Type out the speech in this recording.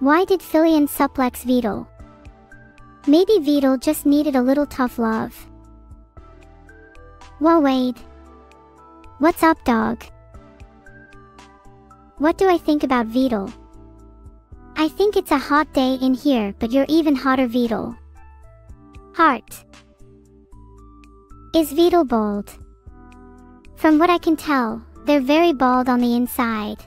Why did Filian suplex Vedal? Maybe Vedal just needed a little tough love. Whoa Wade. What's up dog? What do I think about Vedal? I think it's a hot day in here but you're even hotter Vedal. Heart. Is Vedal bald? From what I can tell, they're very bald on the inside.